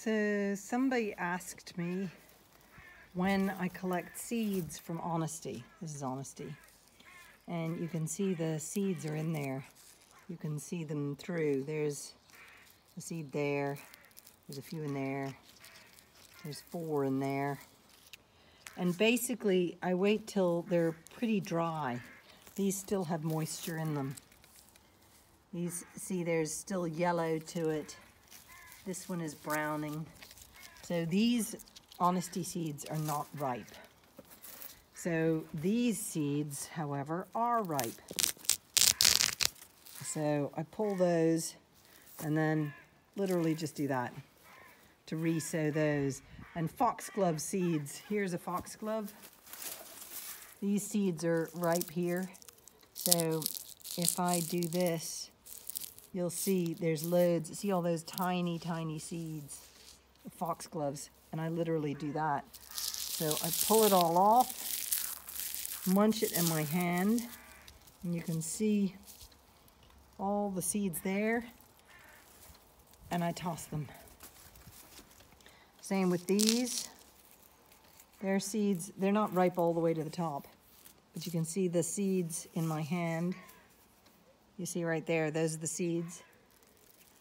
So somebody asked me when I collect seeds from Honesty. This is Honesty. And you can see the seeds are in there. You can see them through. There's a seed there. There's a few in there. There's four in there. And basically, I wait till they're pretty dry. These still have moisture in them. These, see, there's still yellow to it. This one is browning. So these honesty seeds are not ripe. So these seeds, however, are ripe. So I pull those and then literally just do that to resow those. And foxglove seeds, here's a foxglove. These seeds are ripe here. So if I do this, you'll see there's loads. See all those tiny, tiny seeds, foxgloves, and I literally do that. So I pull it all off, munch it in my hand, and you can see all the seeds there, and I toss them. Same with these. Their seeds, they're not ripe all the way to the top, but you can see the seeds in my hand. You see right there, those are the seeds.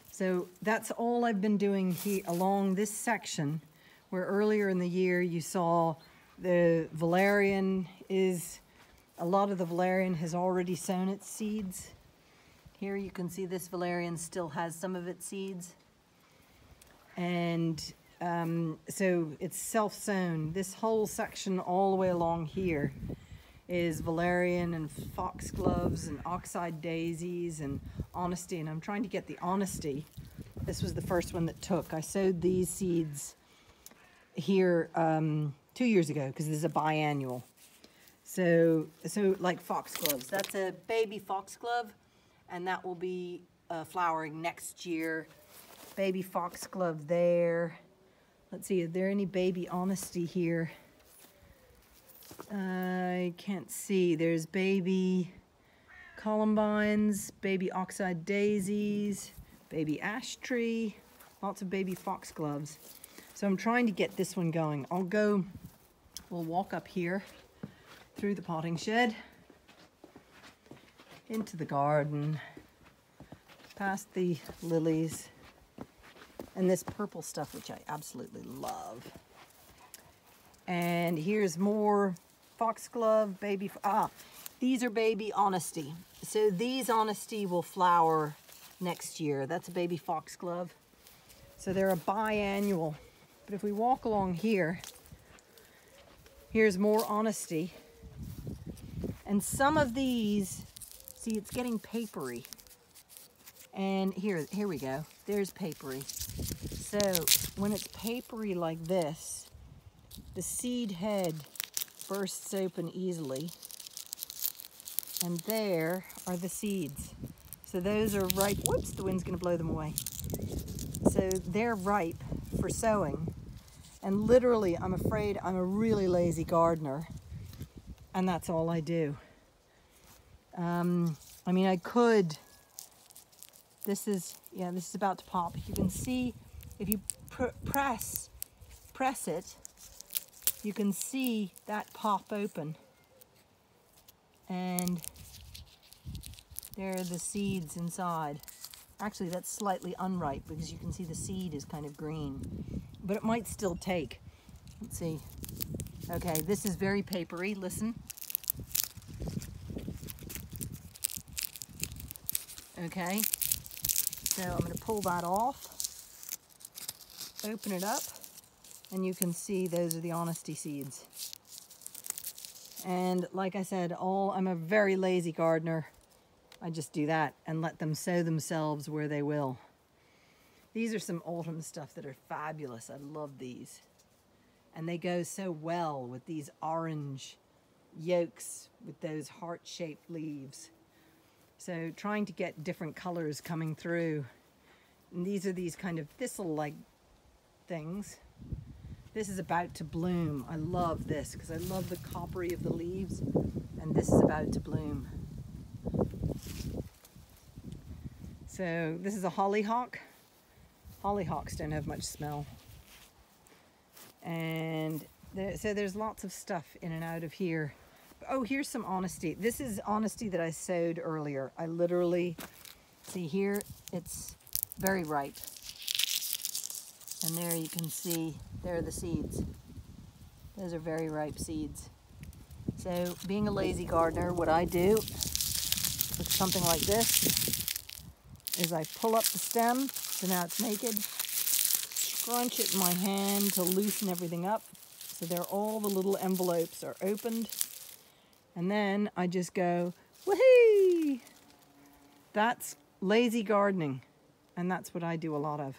So that's all I've been doing here along this section where earlier in the year you saw the valerian is, a lot of the valerian has already sown its seeds. Here you can see this valerian still has some of its seeds. And um, so it's self-sown. This whole section all the way along here is valerian and foxgloves and oxeye daisies and honesty. And I'm trying to get the honesty. This was the first one that took. I sowed these seeds here um, two years ago because this is a biannual. So, so like foxgloves. That's a baby foxglove and that will be uh, flowering next year. Baby foxglove there. Let's see, is there any baby honesty here? I can't see. There's baby columbines, baby oxeye daisies, baby ash tree, lots of baby foxgloves. So I'm trying to get this one going. I'll go, we'll walk up here through the potting shed, into the garden, past the lilies, and this purple stuff, which I absolutely love. And here's more foxglove, baby, ah, these are baby honesty. So these honesty will flower next year. That's a baby foxglove. So they're a biannual. But if we walk along here, here's more honesty. And some of these, see it's getting papery. And here, here we go. There's papery. So when it's papery like this, the seed head bursts open easily. And there are the seeds. So those are ripe. Whoops, the wind's gonna blow them away. So they're ripe for sowing. And literally, I'm afraid I'm a really lazy gardener. And that's all I do. Um, I mean, I could, this is, yeah, this is about to pop. You can see, if you pr press, press it, you can see that pop open. And there are the seeds inside. Actually, that's slightly unripe because you can see the seed is kind of green. But it might still take. Let's see. Okay, this is very papery. Listen. Okay, so I'm going to pull that off, open it up, and you can see those are the honesty seeds. And like I said, all I'm a very lazy gardener. I just do that and let them sow themselves where they will. These are some autumn stuff that are fabulous. I love these. And they go so well with these orange yolks with those heart-shaped leaves. So trying to get different colors coming through. And these are these kind of thistle-like things. This is about to bloom. I love this because I love the coppery of the leaves and this is about to bloom. So this is a hollyhock. Hollyhocks don't have much smell. And there, so there's lots of stuff in and out of here. Oh, here's some honesty. This is honesty that I sowed earlier. I literally, see here, it's very ripe. And there you can see, there are the seeds. Those are very ripe seeds. So being a lazy gardener, what I do with something like this is I pull up the stem, so now it's naked, scrunch it in my hand to loosen everything up. So there all the little envelopes are opened. And then I just go, woohoo! That's lazy gardening. And that's what I do a lot of.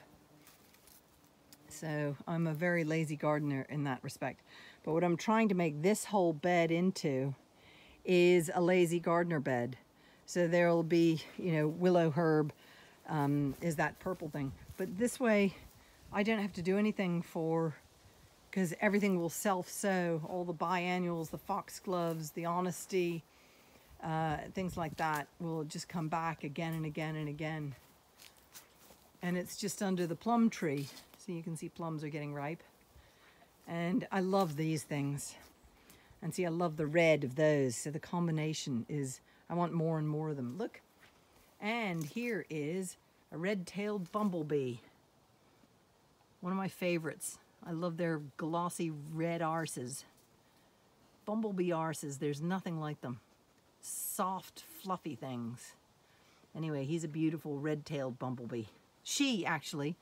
So I'm a very lazy gardener in that respect. But what I'm trying to make this whole bed into is a lazy gardener bed. So there'll be, you know, willow herb um, is that purple thing. But this way, I don't have to do anything for, because everything will self-sow, all the biennials, the foxgloves, the honesty, uh, things like that will just come back again and again and again. And it's just under the plum tree. So you can see plums are getting ripe. And I love these things. And see, I love the red of those. So the combination is, I want more and more of them. Look. And here is a red-tailed bumblebee. One of my favorites. I love their glossy red arses. Bumblebee arses, there's nothing like them. Soft, fluffy things. Anyway, he's a beautiful red-tailed bumblebee. She, actually.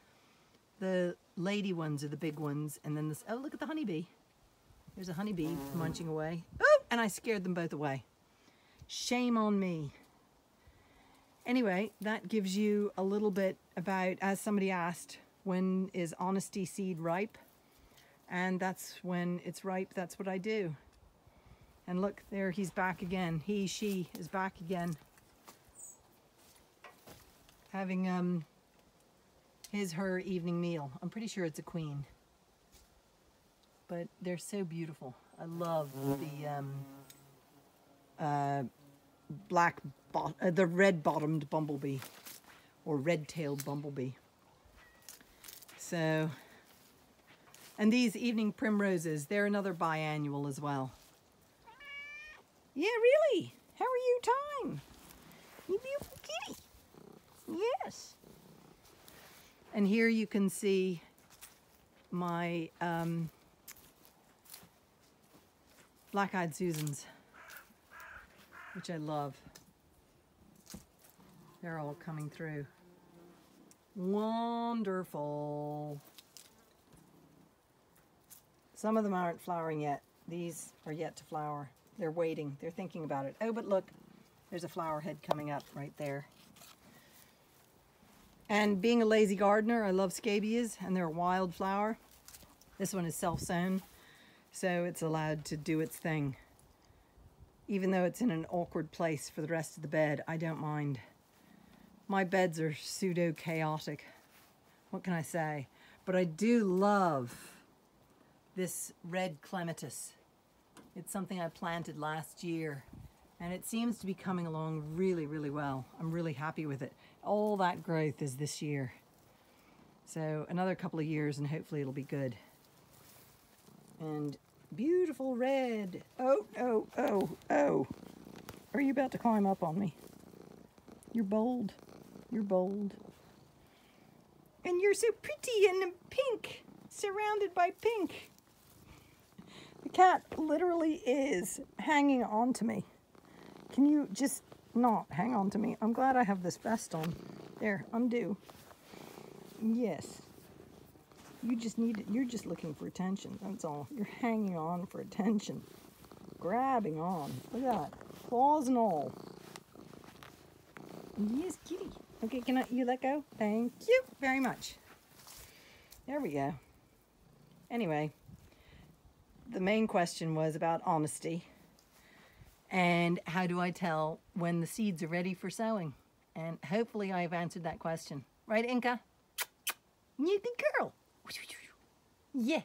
The lady ones are the big ones. And then this, oh, look at the honeybee. There's a honeybee munching away. Oh, and I scared them both away. Shame on me. Anyway, that gives you a little bit about, as somebody asked, when is honesty seed ripe? And that's when it's ripe, that's what I do. And look, there he's back again. He, she is back again. Having um, his, her evening meal. I'm pretty sure it's a queen. But they're so beautiful. I love the um, uh, black, uh, the red-bottomed bumblebee or red-tailed bumblebee. So, and these evening primroses, they're another biannual as well. Yeah, really? How are you, Time? You beautiful kitty. Yes. And here you can see my um, black-eyed Susans which I love. They're all coming through. Wonderful. Some of them aren't flowering yet. These are yet to flower. They're waiting. They're thinking about it. Oh, but look, there's a flower head coming up right there. And being a lazy gardener, I love scabious, and they're a wild flower. This one is self-sown, so it's allowed to do its thing even though it's in an awkward place for the rest of the bed, I don't mind. My beds are pseudo-chaotic. What can I say? But I do love this red clematis. It's something I planted last year and it seems to be coming along really, really well. I'm really happy with it. All that growth is this year. So another couple of years and hopefully it'll be good. And Beautiful red. Oh, oh, oh, oh. Are you about to climb up on me? You're bold. You're bold. And you're so pretty and pink, surrounded by pink. The cat literally is hanging on to me. Can you just not hang on to me? I'm glad I have this vest on. There, undo. Yes. You just need it. You're just looking for attention. That's all. You're hanging on for attention. Grabbing on. Look at that. Claws and all. Yes, kitty. Okay, can I, you let go? Thank you very much. There we go. Anyway, the main question was about honesty. And how do I tell when the seeds are ready for sowing? And hopefully I've answered that question. Right, Inca? You good girl. Yeah.